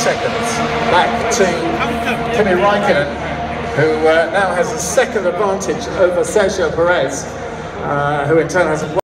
seconds back to Kimi Raikkonen, who uh, now has a second advantage over Sergio Perez, uh, who in turn has